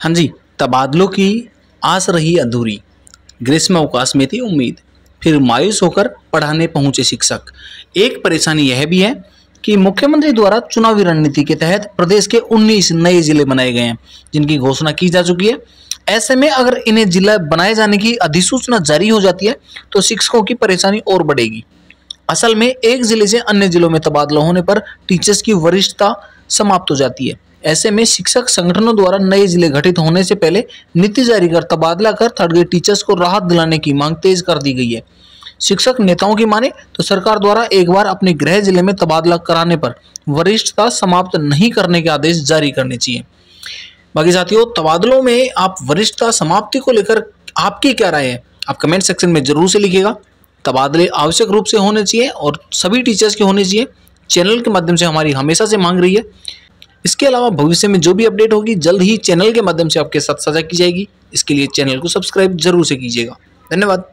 हाँ जी, तबादलों की आस रही अधूरी। ग्रीष्म अवकाश में थी उम्मीद, फिर मायूस होकर पढ़ाने पहुँचे शिक्षक। एक परेशानी यह भी है कि मुख्यमंत्री द्वारा चुनावी रणनीति के तहत प्रदेश के 19 नए ज़िले बनाए गए हैं, जिनकी घोषणा की जा चुकी है। ऐसे में अगर इन्हें जिला बनाए जाने की अधिसूचना जारी हो जाती है तो शिक्षकों की परेशानी और बढ़ेगी। असल में एक ज़िले से अन्य जिलों में तबादला होने पर टीचर्स की वरिष्ठता समाप्त हो जाती है। ऐसे में शिक्षक संगठनों द्वारा नए ज़िले गठित होने से पहले नीति जारी कर तबादला कर थर्ड ग्रेड टीचर्स को राहत दिलाने की मांग तेज कर दी गई है। शिक्षक नेताओं की माने तो सरकार द्वारा एक बार अपने गृह ज़िले में तबादला कराने पर वरिष्ठता समाप्त नहीं करने के आदेश जारी करने चाहिए। बाकी साथियों, तबादलों में आप वरिष्ठता समाप्ति को लेकर आपकी क्या राय है? आप कमेंट सेक्शन में ज़रूर से लिखिएगा। तबादले आवश्यक रूप से होने चाहिए और सभी टीचर्स के होने चाहिए। चैनल के माध्यम से हमारी हमेशा से मांग रही है। इसके अलावा भविष्य में जो भी अपडेट होगी, जल्द ही चैनल के माध्यम से आपके साथ साझा की जाएगी। इसके लिए चैनल को सब्सक्राइब ज़रूर से कीजिएगा। धन्यवाद।